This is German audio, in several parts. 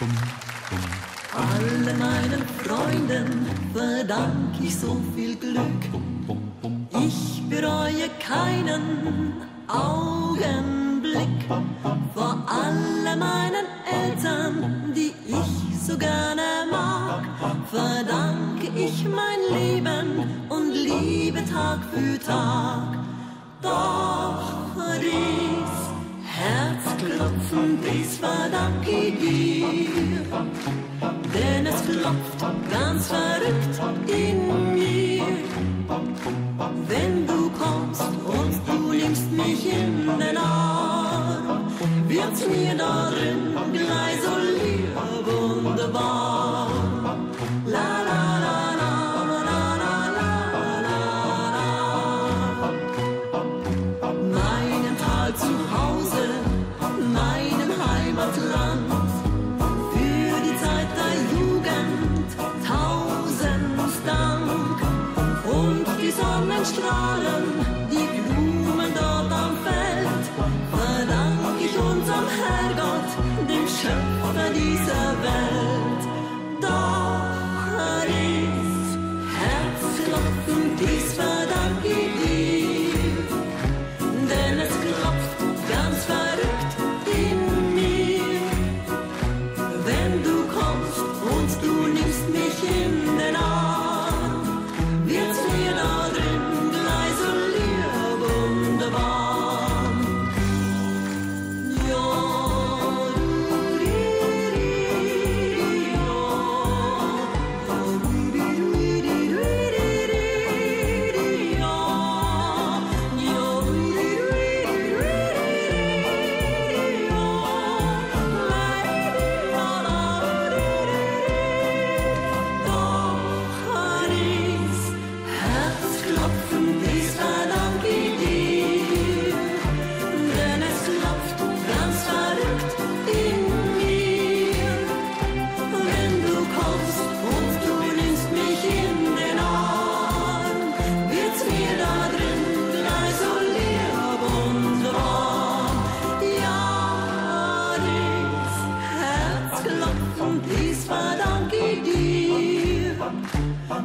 Alle meinen Freunden verdank ich so viel Glück. Ich bereue keinen Augenblick. Vor alle meinen Eltern, die ich so gerne mag, verdanke ich mein Leben und liebe Tag für Tag. Doch dies Herzklopfen, dies verdanke ich dir. Denn es klopft ganz verrückt in mir. Wenn du kommst und du nimmst mich in den Arm, wird's mir darin gleich so lieb wunderbar. Du nimmst mich in den Arm,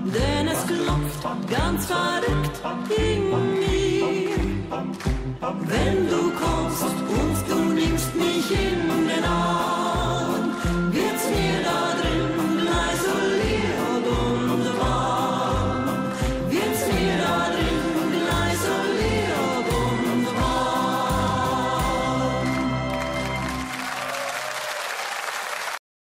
denn es klopft ganz verrückt